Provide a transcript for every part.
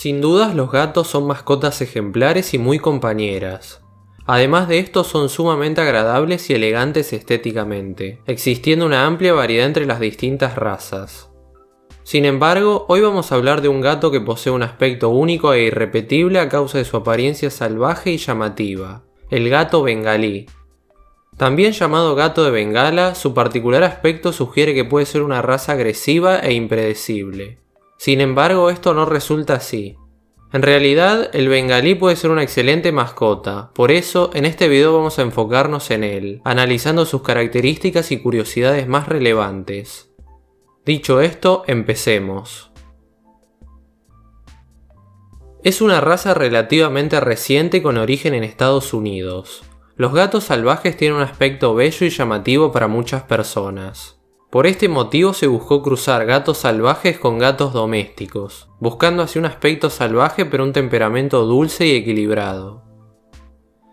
Sin dudas los gatos son mascotas ejemplares y muy compañeras. Además de esto son sumamente agradables y elegantes estéticamente, existiendo una amplia variedad entre las distintas razas. Sin embargo, hoy vamos a hablar de un gato que posee un aspecto único e irrepetible a causa de su apariencia salvaje y llamativa, el gato bengalí. También llamado gato de Bengala, su particular aspecto sugiere que puede ser una raza agresiva e impredecible. Sin embargo, esto no resulta así. En realidad, el bengalí puede ser una excelente mascota, por eso en este video vamos a enfocarnos en él, analizando sus características y curiosidades más relevantes. Dicho esto, empecemos. Es una raza relativamente reciente con origen en Estados Unidos. Los gatos salvajes tienen un aspecto bello y llamativo para muchas personas. Por este motivo se buscó cruzar gatos salvajes con gatos domésticos, buscando así un aspecto salvaje pero un temperamento dulce y equilibrado.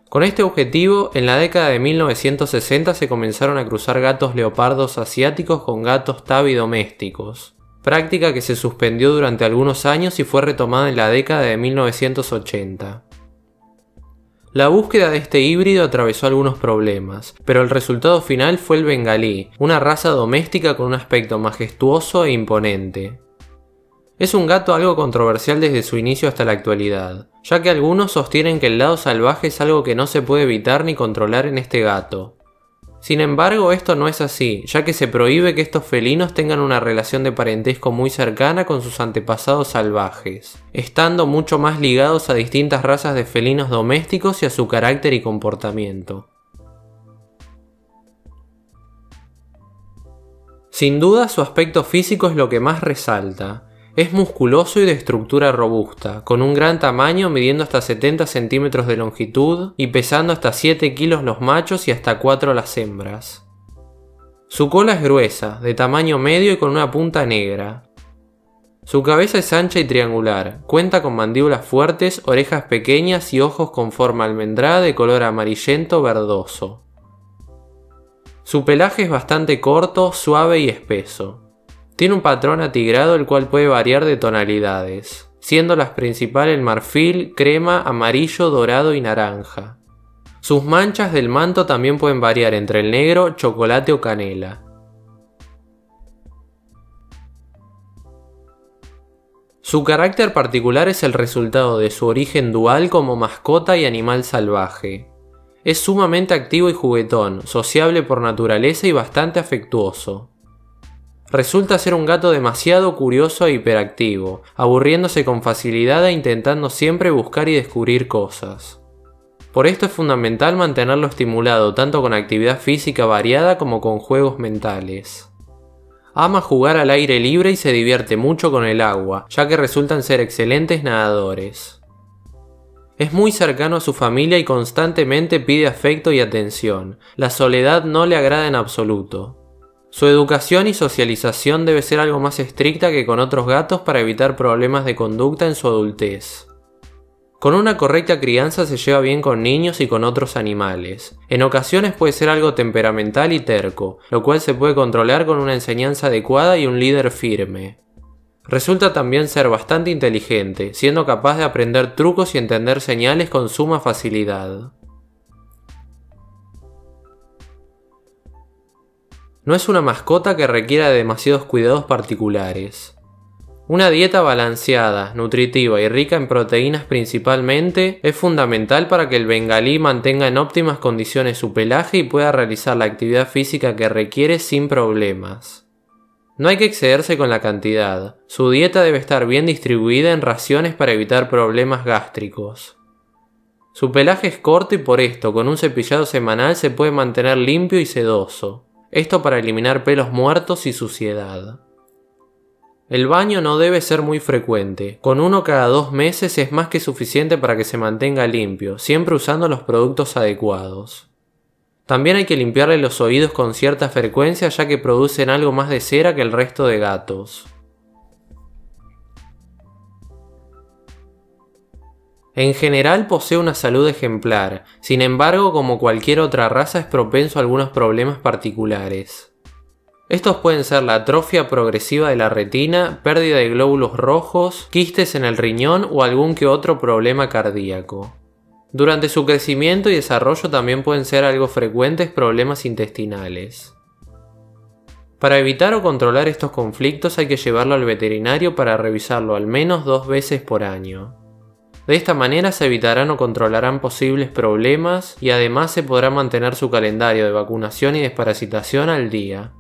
Con este objetivo, en la década de 1960 se comenzaron a cruzar gatos leopardos asiáticos con gatos tabi domésticos, práctica que se suspendió durante algunos años y fue retomada en la década de 1980. La búsqueda de este híbrido atravesó algunos problemas, pero el resultado final fue el bengalí, una raza doméstica con un aspecto majestuoso e imponente. Es un gato algo controversial desde su inicio hasta la actualidad, ya que algunos sostienen que el lado salvaje es algo que no se puede evitar ni controlar en este gato, sin embargo, esto no es así, ya que se prohíbe que estos felinos tengan una relación de parentesco muy cercana con sus antepasados salvajes, estando mucho más ligados a distintas razas de felinos domésticos y a su carácter y comportamiento. Sin duda su aspecto físico es lo que más resalta, es musculoso y de estructura robusta, con un gran tamaño midiendo hasta 70 centímetros de longitud y pesando hasta 7 kilos los machos y hasta 4 las hembras. Su cola es gruesa, de tamaño medio y con una punta negra. Su cabeza es ancha y triangular, cuenta con mandíbulas fuertes, orejas pequeñas y ojos con forma almendrada de color amarillento verdoso. Su pelaje es bastante corto, suave y espeso. Tiene un patrón atigrado el cual puede variar de tonalidades, siendo las principales el marfil, crema, amarillo, dorado y naranja. Sus manchas del manto también pueden variar entre el negro, chocolate o canela. Su carácter particular es el resultado de su origen dual como mascota y animal salvaje. Es sumamente activo y juguetón, sociable por naturaleza y bastante afectuoso. Resulta ser un gato demasiado curioso e hiperactivo, aburriéndose con facilidad e intentando siempre buscar y descubrir cosas. Por esto es fundamental mantenerlo estimulado tanto con actividad física variada como con juegos mentales. Ama jugar al aire libre y se divierte mucho con el agua, ya que resultan ser excelentes nadadores. Es muy cercano a su familia y constantemente pide afecto y atención. La soledad no le agrada en absoluto. Su educación y socialización debe ser algo más estricta que con otros gatos para evitar problemas de conducta en su adultez. Con una correcta crianza se lleva bien con niños y con otros animales. En ocasiones puede ser algo temperamental y terco, lo cual se puede controlar con una enseñanza adecuada y un líder firme. Resulta también ser bastante inteligente, siendo capaz de aprender trucos y entender señales con suma facilidad. No es una mascota que requiera de demasiados cuidados particulares. Una dieta balanceada, nutritiva y rica en proteínas principalmente es fundamental para que el bengalí mantenga en óptimas condiciones su pelaje y pueda realizar la actividad física que requiere sin problemas. No hay que excederse con la cantidad, su dieta debe estar bien distribuida en raciones para evitar problemas gástricos. Su pelaje es corto y por esto, con un cepillado semanal se puede mantener limpio y sedoso. Esto para eliminar pelos muertos y suciedad. El baño no debe ser muy frecuente, con uno cada dos meses es más que suficiente para que se mantenga limpio, siempre usando los productos adecuados. También hay que limpiarle los oídos con cierta frecuencia ya que producen algo más de cera que el resto de gatos. En general posee una salud ejemplar, sin embargo como cualquier otra raza es propenso a algunos problemas particulares. Estos pueden ser la atrofia progresiva de la retina, pérdida de glóbulos rojos, quistes en el riñón o algún que otro problema cardíaco. Durante su crecimiento y desarrollo también pueden ser algo frecuentes problemas intestinales. Para evitar o controlar estos conflictos hay que llevarlo al veterinario para revisarlo al menos dos veces por año. De esta manera se evitarán o controlarán posibles problemas y además se podrá mantener su calendario de vacunación y desparasitación al día.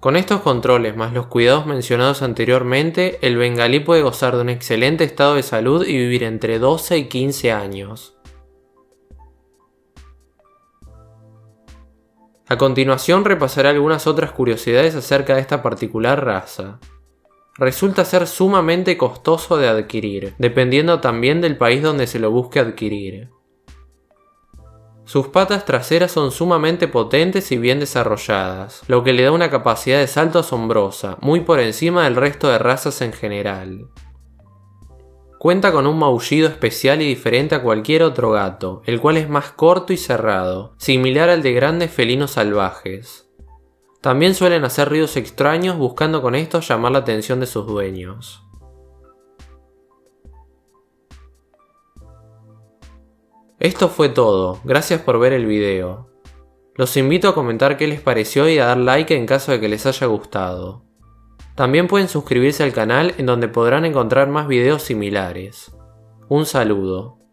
Con estos controles más los cuidados mencionados anteriormente, el bengalí puede gozar de un excelente estado de salud y vivir entre 12 y 15 años. A continuación repasaré algunas otras curiosidades acerca de esta particular raza. Resulta ser sumamente costoso de adquirir, dependiendo también del país donde se lo busque adquirir. Sus patas traseras son sumamente potentes y bien desarrolladas, lo que le da una capacidad de salto asombrosa, muy por encima del resto de razas en general. Cuenta con un maullido especial y diferente a cualquier otro gato, el cual es más corto y cerrado, similar al de grandes felinos salvajes. También suelen hacer ruidos extraños buscando con estos llamar la atención de sus dueños. Esto fue todo, gracias por ver el video. Los invito a comentar qué les pareció y a dar like en caso de que les haya gustado. También pueden suscribirse al canal en donde podrán encontrar más videos similares. Un saludo.